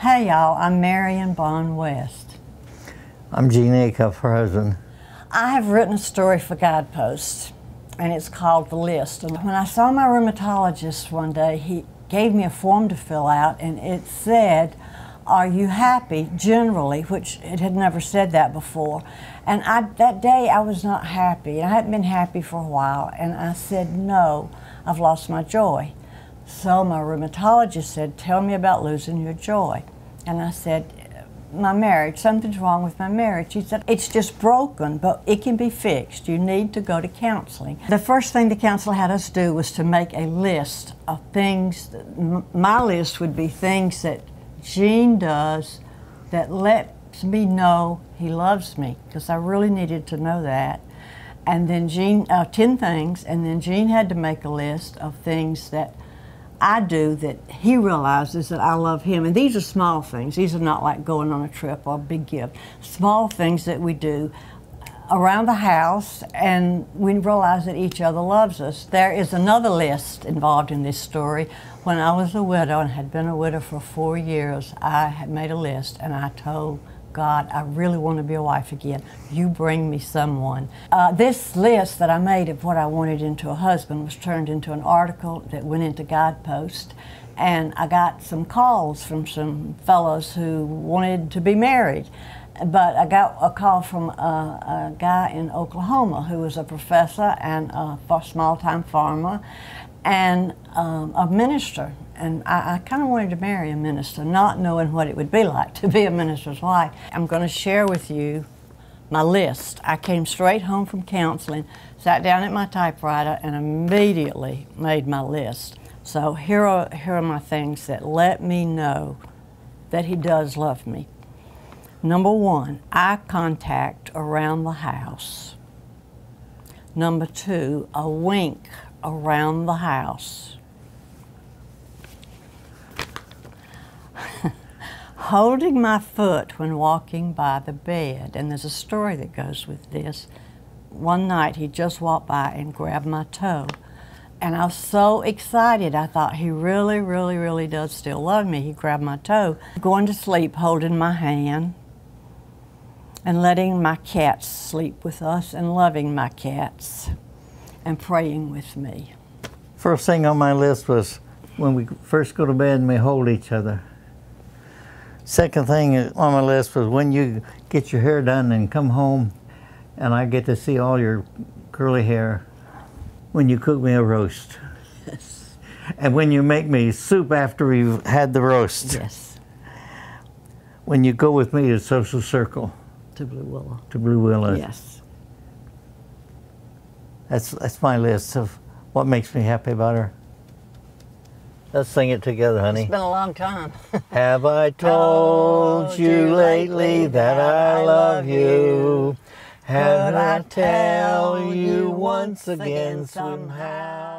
Hey y'all, I'm Marion Bond West. I'm Gene Acuff, her husband. I have written a story for Guidepost, and it's called The List. And when I saw my rheumatologist one day, he gave me a form to fill out, and it said, Are you happy generally? Which it had never said that before. And I, that day I was not happy. I hadn't been happy for a while, and I said, No, I've lost my joy. So my rheumatologist said, Tell me about losing your joy. And I said, My marriage, something's wrong with my marriage. He said, It's just broken, but it can be fixed. You need to go to counseling. The first thing the counselor had us do was to make a list of things. My list would be things that Gene does that lets me know he loves me, because I really needed to know that. And then Gene, uh, 10 things, and then Gene had to make a list of things that I do that he realizes that I love him. And these are small things. These are not like going on a trip or a big gift. Small things that we do around the house and we realize that each other loves us. There is another list involved in this story. When I was a widow and had been a widow for four years, I had made a list and I told God, I really want to be a wife again. You bring me someone. Uh, this list that I made of what I wanted into a husband was turned into an article that went into Guidepost. And I got some calls from some fellows who wanted to be married. But I got a call from a, a guy in Oklahoma who was a professor and a small time farmer and um, a minister and I, I kind of wanted to marry a minister, not knowing what it would be like to be a minister's wife. I'm going to share with you my list. I came straight home from counseling, sat down at my typewriter, and immediately made my list. So here are, here are my things that let me know that he does love me. Number one, eye contact around the house. Number two, a wink around the house. holding my foot when walking by the bed. And there's a story that goes with this. One night he just walked by and grabbed my toe. And I was so excited. I thought he really, really, really does still love me. He grabbed my toe, going to sleep, holding my hand, and letting my cats sleep with us, and loving my cats, and praying with me. First thing on my list was when we first go to bed and we hold each other. Second thing on my list was when you get your hair done and come home and I get to see all your curly hair when you cook me a roast. Yes. And when you make me soup after you've had the roast. Yes. When you go with me to Social Circle. To Blue Willow. To Blue Willow. Yes. That's, that's my list of what makes me happy about her. Let's sing it together, honey. It's been a long time. Have I oh, told you lately that I love you? Have I tell you once again somehow?